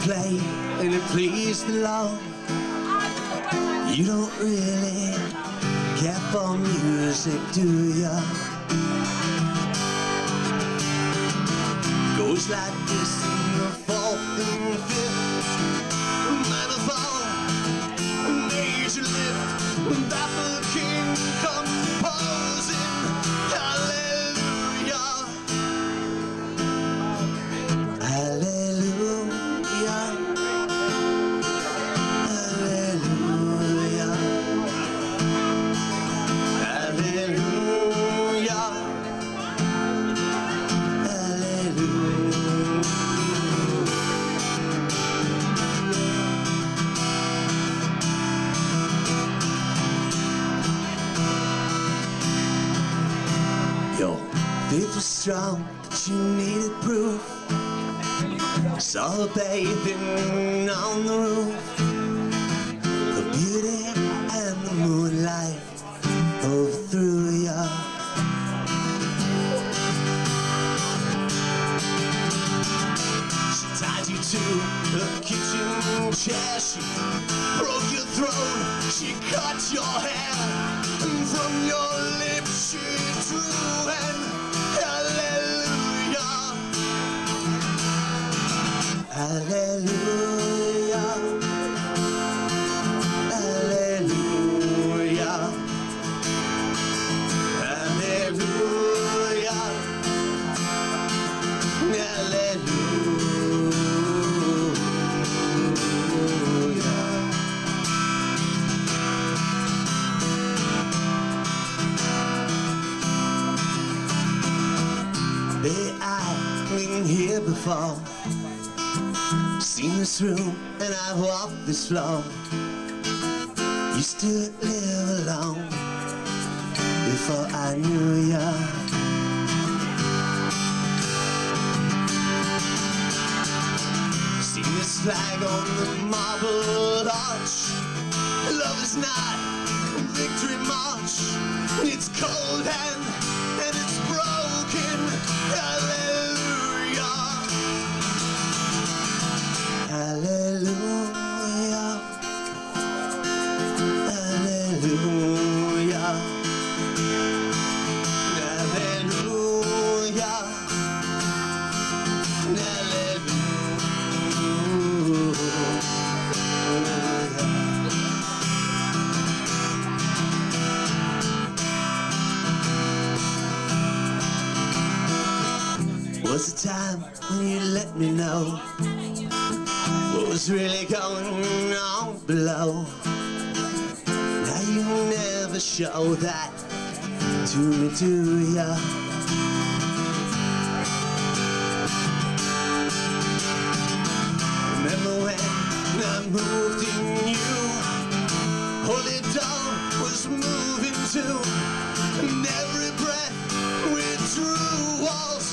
play and it please the Lord. You don't really care for music, do ya? Goes like this in the fourth Your faith was strong, but you needed proof. Saw her bathing on the roof. The beauty and the moonlight overthrew ya. She tied you to the kitchen chair. She broke your throat. She cut your hair. And from your lips she drew here before. Seen this room and I've walked this floor. Used to live alone before I knew ya. Seen this flag on the marble arch. Love is not a victory march. It's cold and and it's broken. Was the time when you let me know what was really going on below. Now you never show that to me, do ya? Remember when I moved in you? Holy dawn was moving too, and every breath we drew was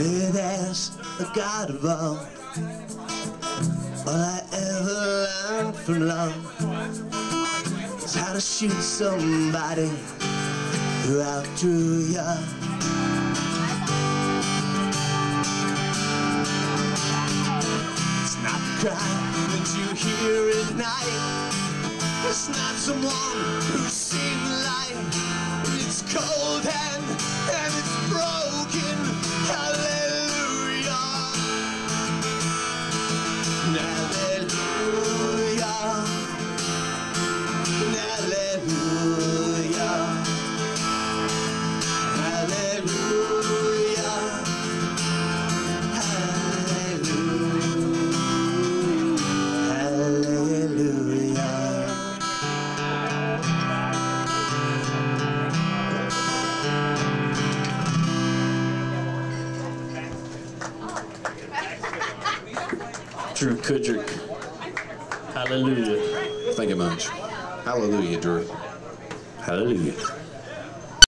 Maybe there's a God above. All All I ever learned from love is how to shoot somebody who outdrew ya. It's not the cry that you hear at night. It's not someone who's seen Drew Kudrick. Hallelujah. Thank you much. Hallelujah, Drew. Hallelujah.